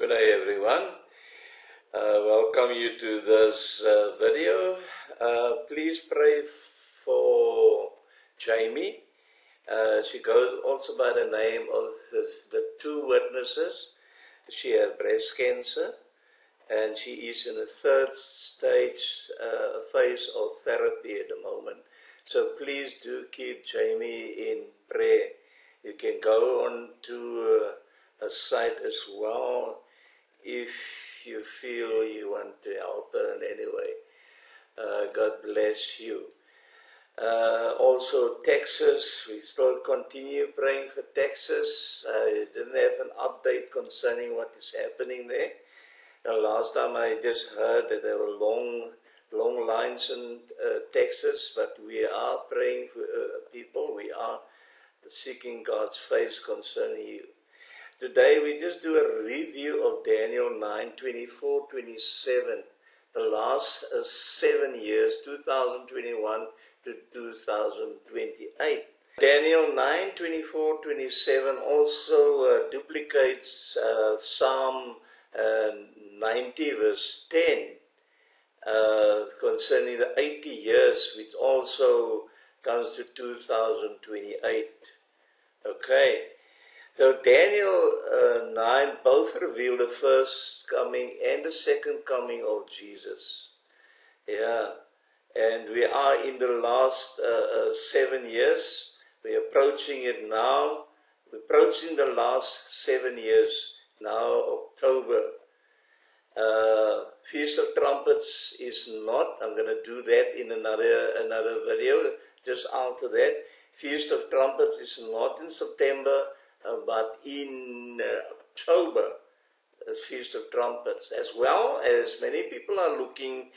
Good day, everyone. Uh, welcome you to this uh, video. Uh, please pray for Jamie. Uh, she goes also by the name of the, two witnesses. She has breast cancer and she is in the third stage uh, phase of therapy at the moment. So please do keep Jamie in prayer. You can go on to uh, a site as well if you feel you want to help in any way. Uh, God bless you. Uh, also, Texas, we still continue praying for Texas. I didn't have an update concerning what is happening there. The last time I just heard that there were long, long lines in uh, Texas, but we are praying for uh, people. We are seeking God's face concerning you. Today we just do a review of Daniel 9 24 27, the last uh, seven years, 2021 to 2028. Daniel 9 24 27 also uh, duplicates uh, Psalm uh, 90 verse 10 uh, concerning the 80 years, which also comes to 2028. Okay. So Daniel uh, 9 both reveal the first coming and the second coming of Jesus. Yeah. And we are in the last uh, uh, seven years. We're approaching it now. We're approaching the last seven years now, October. Uh, Feast of Trumpets is not. I'm going to do that in another another video just after that. Feast of Trumpets is not in September but in uh, October, the Feast of Trumpets, as well as many people are looking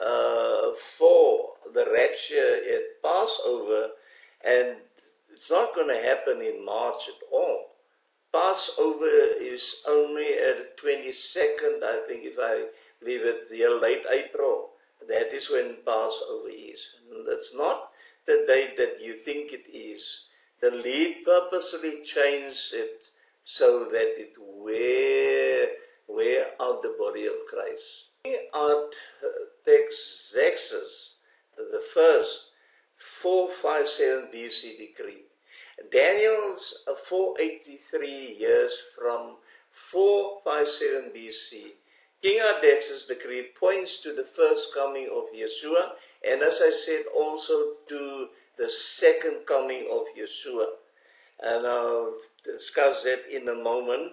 uh, for the rapture at Passover, and it's not going to happen in March at all. Passover is only at the 22nd, I think, if I leave it the late April. That is when Passover is. And not the date that you think it is the lead purposely changed it so that it wear, wear out the body of Christ. Artaxerxes uh, the first 457 BC decree. Daniel's uh, 483 years from 457 BC. King Artaxerxes' decree points to the first coming of Yeshua and as I said also to the second coming of Yeshua. And I'll discuss that in a moment.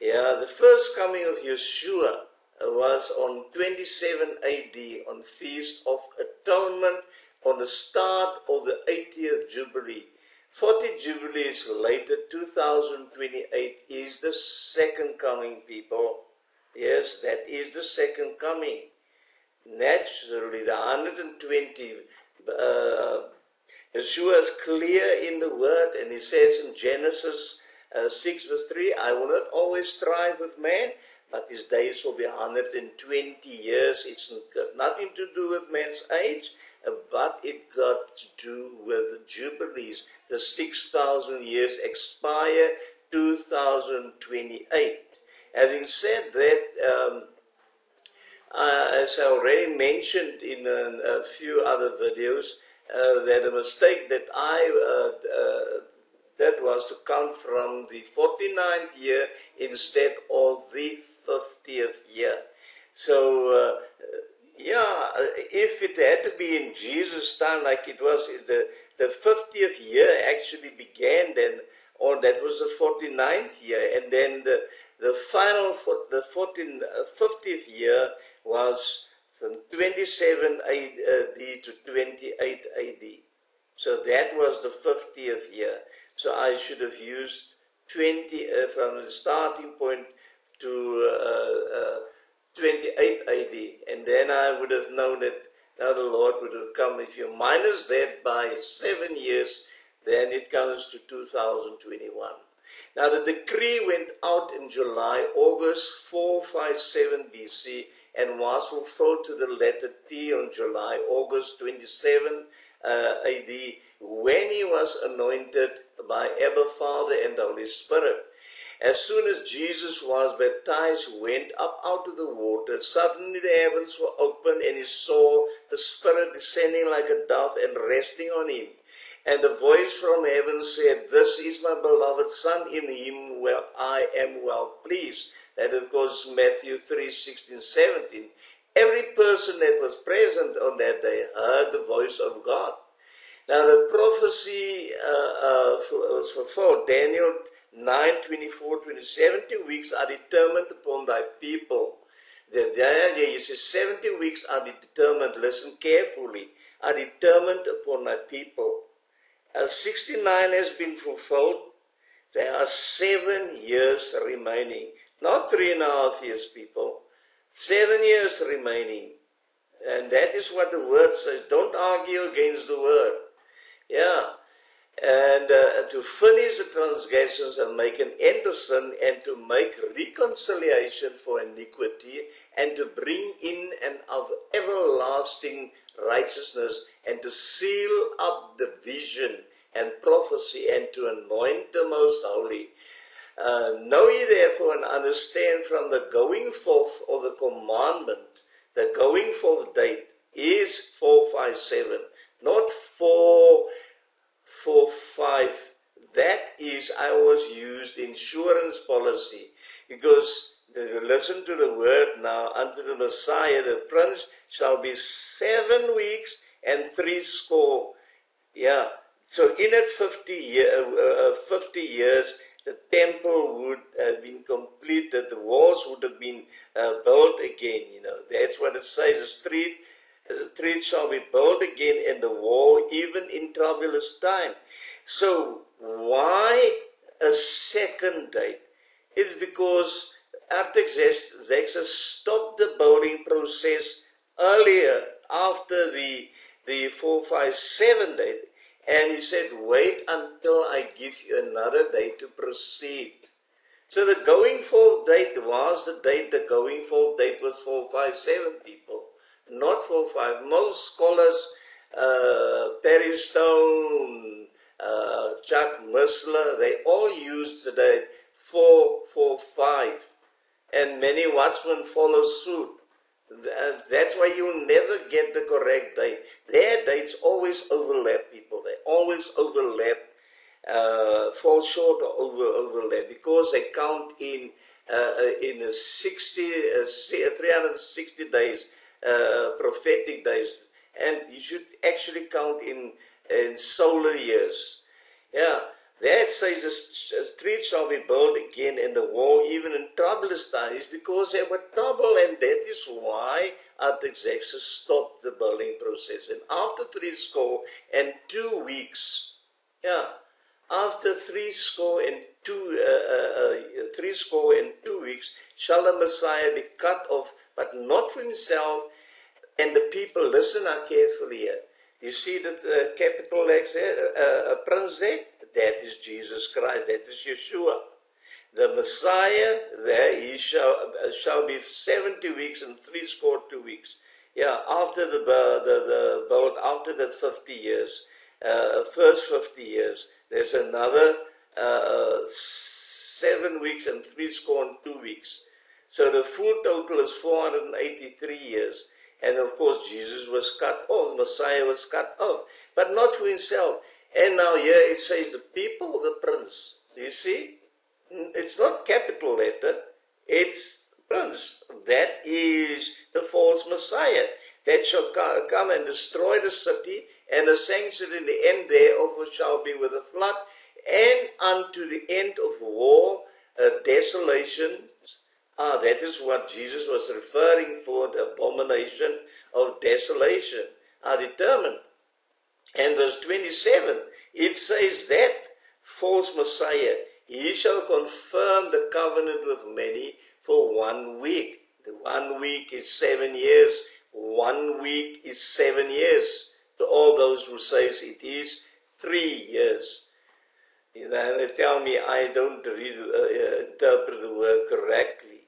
Yeah, the first coming of Yeshua was on 27 AD on Feast of Atonement on the start of the 80th Jubilee. 40 Jubilees later, 2028 is the second coming, people. Yes, that is the second coming. Naturally, the 120 uh, Yeshua is clear in the word, and he says in Genesis uh, 6, verse 3 I will not always strive with man, but his days will be 120 years. It's got nothing to do with man's age, uh, but it got to do with the Jubilees. The 6,000 years expire 2028. Having said that, um, uh, as I already mentioned in a, a few other videos, uh, that a mistake that I uh, uh, that was to come from the 49th year instead of the 50th year. So, uh, yeah, if it had to be in Jesus' time, like it was, the, the 50th year actually began then, or that was the 49th year, and then the, the final, the 14, 50th uh, year was from 27 AD to 28 AD. So that was the 50th year. So I should have used 20 uh, from the starting point uh, uh, 28 AD. And then I would have known that now the Lord would have come. If you minus that by seven years, then it comes to 2021. Now the decree went out in July, August 457 BC and was fulfilled to the letter T on July, August 27 uh, AD when he was anointed by Abba Father and the Holy Spirit. As soon as Jesus was baptized, went up out of the water, suddenly the heavens were opened, and he saw the Spirit descending like a dove and resting on him. And the voice from heaven said, This is my beloved Son, in him well I am well pleased. That of course Matthew 3, 16, 17. Every person that was present on that day heard the voice of God. Now the prophecy uh, uh, was fulfilled. Daniel 9, 24, 20, 70 weeks are determined upon thy people. The, there, you see, 70 weeks are determined, listen carefully, are determined upon thy people. As 69 has been fulfilled, there are seven years remaining. Not three and a half years, people. Seven years remaining. And that is what the word says. Don't argue against the word. Yeah and uh, to finish the transgressions and make an end of sin and to make reconciliation for iniquity and to bring in an of everlasting righteousness and to seal up the vision and prophecy and to anoint the most holy. Uh, know ye therefore and understand from the going forth of the commandment, the going forth date is 457, not 445. That is, I always used insurance policy because listen to the word now unto the Messiah, the prince shall be seven weeks and three score. Yeah. So in it 50, year, uh, uh 50 years, the temple would have been completed, the walls would have been uh, built again, you know. That's what it says, the street the shall be built again in the wall, even in troublous time. So, why a second date? It's because Artaxerxes stopped the building process earlier after the, the 457 date. And he said, wait until I give you another date to proceed. So the going forth date was the date, the going forth date was 457 people not for five. Most scholars, uh, Perry Stone, uh, Chuck Missler, they all use the four, four, five, and many watchmen follow suit. That's why you'll never get the correct date. Their dates always overlap, people. They always overlap, uh, fall short or over overlap because they count in uh, in 60, uh, 360 days uh, prophetic days, and you should actually count in in solar years. Yeah, that says the street shall be built again, and the wall even in troublous times, because there were trouble, and that is why Artaxerxes stopped the building process. And after three score and two weeks, yeah, after three score and two, uh, uh, uh, three score and two weeks, shall the Messiah be cut off, but not for himself, and the people listen carefully. You see that uh, capital X there, uh, uh, Prince? That is Jesus Christ. That is Yeshua. The Messiah there, he shall, shall be 70 weeks and three score two weeks. Yeah, after the, the, the, after that 50 years, uh, first 50 years, there's another uh, seven weeks and three score and two weeks. So the full total is 483 years. And of course, Jesus was cut off, Messiah was cut off, but not for himself. And now here it says the people, the prince. You see? It's not capital letter, it's prince. That is the false Messiah that shall come and destroy the city, and the sanctuary in the end thereof shall be with a flood, and unto the end of war, uh, a desolation Ah, that is what Jesus was referring for the abomination of desolation are determined. And verse 27, it says that false Messiah, he shall confirm the covenant with many for one week. The one week is seven years. One week is seven years. To all those who says it is three years. You And they tell me I don't read, uh, interpret the word correctly.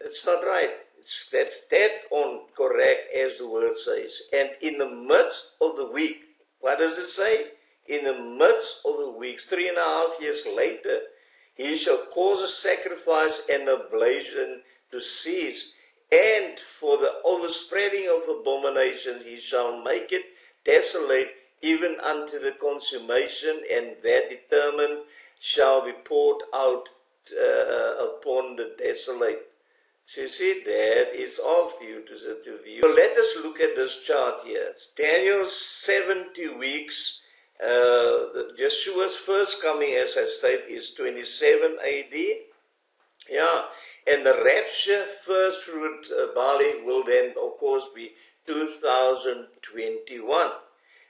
It's not right. It's, that's dead on correct as the word says. And in the midst of the week, what does it say? in the midst of the weeks, three and a half years later, he shall cause a sacrifice and oblation to cease, and for the overspreading of abominations he shall make it desolate even unto the consummation, and that determined shall be poured out uh, upon the desolate. So you see, that is for you to, to view. So let us look at this chart here. It's Daniel's 70 weeks. Uh, Yeshua's first coming, as I said, is 27 AD. Yeah, and the rapture, first fruit uh, barley, will then, of course, be 2021.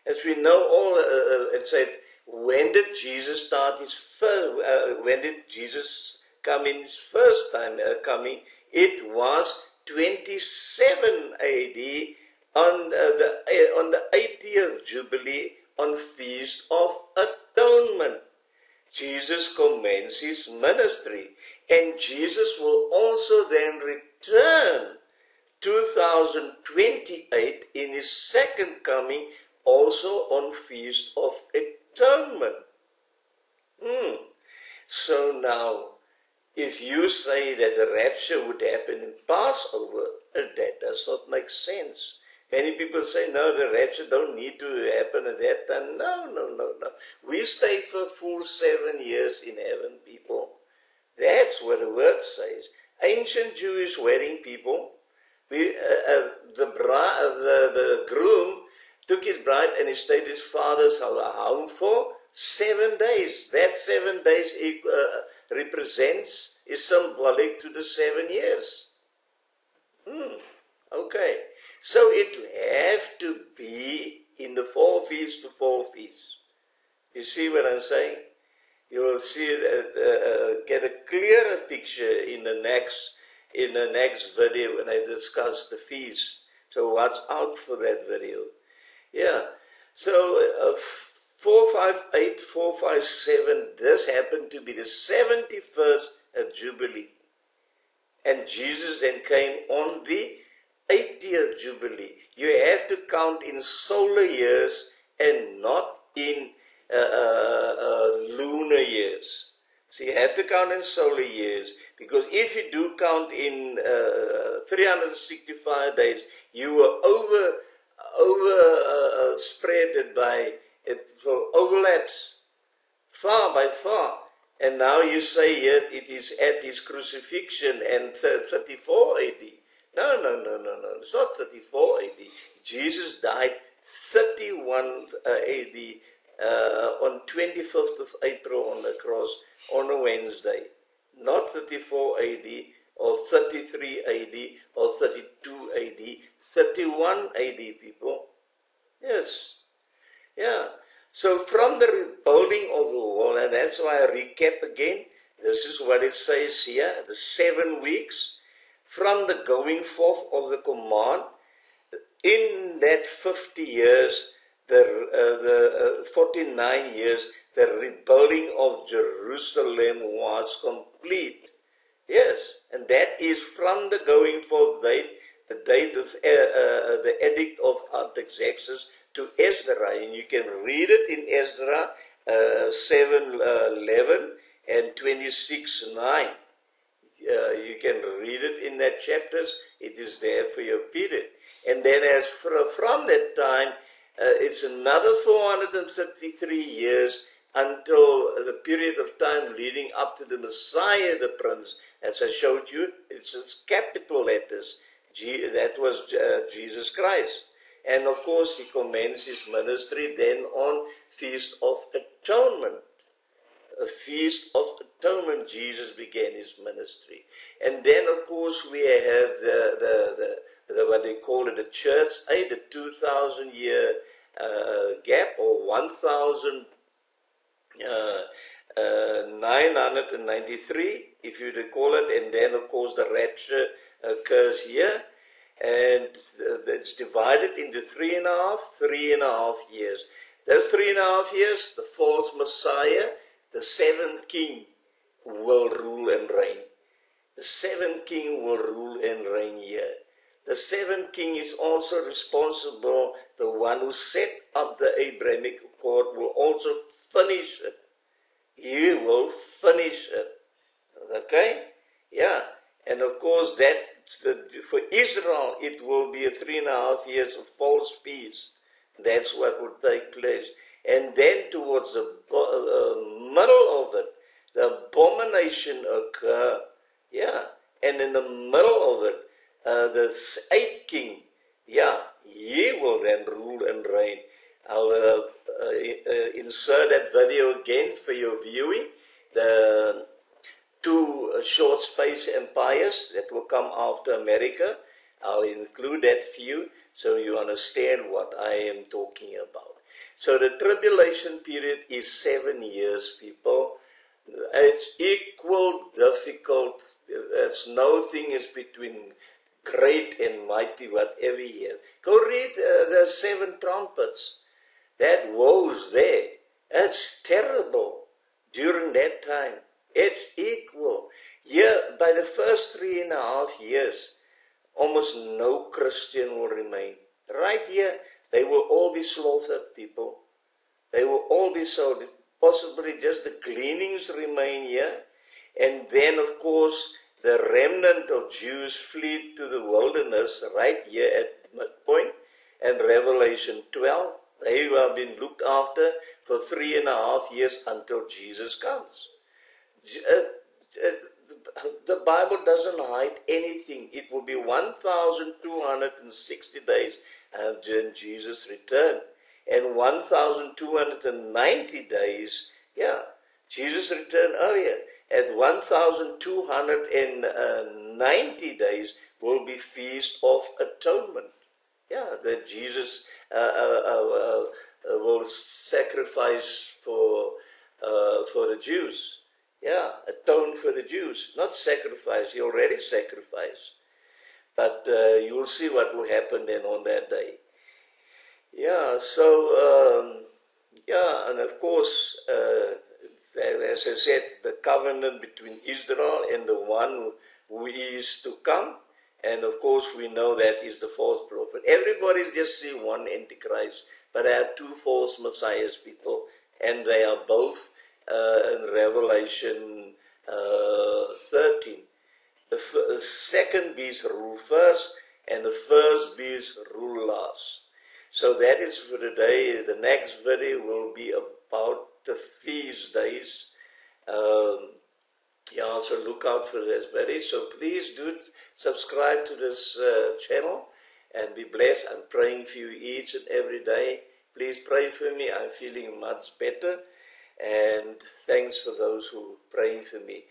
As we know, all uh, uh, it said, when did Jesus start his first? Uh, when did Jesus come first time uh, coming? It was 27 A.D. on uh, the uh, on the 80th Jubilee on Feast of Atonement. Jesus commences his ministry, and Jesus will also then return 2028 in his second coming also on Feast of Atonement. Hmm. So now, if you say that the rapture would happen in Passover, that does not make sense. Many people say, no, the rapture don't need to happen at that time. No, no, no, no. We stay for full seven years in heaven, people. That's what the word says. Ancient Jewish wedding people, we, uh, uh, the, bra- uh, the, the groom took his bride and he stayed his father's home for seven days. That seven days uh, represents, is symbolic to the seven years. Hmm. Okay. So it have to be in the fall feast to fall feast. You see what I'm saying? You will see uh, uh, get a clearer picture in the next in the next video when I discuss the feast. So watch out for that video. Yeah. So uh, 458, 457, this happened to be the 71st Jubilee. And Jesus then came on the 80th Jubilee. You have to count in solar years and not in uh, uh, uh, lunar years. So you have to count in solar years because if you do count in uh, 365 days, you are over over uh, uh, spread by it overlaps far by far. And now you say here it is at his crucifixion and 34 AD. No, no, no, no, no. It's not 34 AD. Jesus died 31 uh, AD uh, on 25th of April on the cross on a Wednesday. Not 34 AD, or 33 AD or 32 AD, 31 AD people. Yes. Yeah. So from the rebuilding of the wall, and that's why I recap again, this is what it says here, the seven weeks from the going forth of the command, in that 50 years, the, uh, the uh, 49 years, the rebuilding of Jerusalem was complete. Yes, and that is from the going forth date, the date of uh, uh, the edict of Artaxerxes to Ezra, and you can read it in Ezra uh, 7 uh, 11 and 26 9. Uh, you can read it in that chapters, it is there for your period. And then, as for, from that time, uh, it's another 433 years until the period of time leading up to the Messiah, the Prince. As I showed you, it's in capital letters. That was uh, Jesus Christ. And of course, he commenced his ministry then on Feast of Atonement. A Feast of Atonement, Jesus began his ministry. And then, of course, we have the, the, the, the what they call it, the church age, the 2,000 year uh, gap or 1,000 uh, uh, 993, if you recall it, and then of course the rapture occurs here, and it's divided into three and a half, three and a half years. Those three and a half years, the false Messiah, the seventh king, will rule and reign. The seventh king will rule and reign here. the seventh king is also responsible. The one who set up the Abrahamic Accord will also finish it. He will finish it. Okay? Yeah. And of course, that for Israel, it will be a three and a half years of false peace. That's what will take place. And then towards the uh, middle of it, the abomination occur. Yeah. And in the middle of it, uh, the eighth king, yeah, he will then rule and reign. I'll uh, uh, uh, insert that video again for your viewing. The two short space empires that will come after America. I'll include that you so you understand what I am talking about. So the tribulation period is seven years, people. It's equal difficult. There's no thing is between great and mighty, whatever year. Go read uh, the seven trumpets. That woes there. That's terrible during that time. It's equal. Here, by the first three and a half years, almost no Christian will remain. Right here, they will all be slaughtered, people. They will all be sold. Possibly just the gleanings remain here. And then, of course, the remnant of Jews flee to the wilderness right here at midpoint and Revelation 12. They have been looked after for three and a half years until Jesus comes. Uh, the Bible doesn't hide anything. It will be 1,260 days until Jesus return. And 1,290 days, yeah, Jesus returned earlier. At 1,290 days will be Feast of Atonement. Yeah, that Jesus uh, uh, uh, uh will sacrifice for, uh, for the Jews. Yeah, atone for the Jews, not sacrifice. He already sacrificed. But uh, you'll see what will happen then on that day. Yeah, so, um, yeah, and of course, uh, as I said, the covenant between Israel and the one who is to come. And of course, we know that is the false prophet. Everybody just see one Antichrist, but there are two false messiahs, people, and they are both in Revelation uh, 13. The, the second beast rule first, and the first beast rule last. So that is for today. The next video will be about the feast days. Um, yeah, so look out for this video. So please do subscribe to this uh, channel and be blessed. I'm praying for you each and every day. Please pray for me. I'm feeling much better. And thanks for those who are praying for me.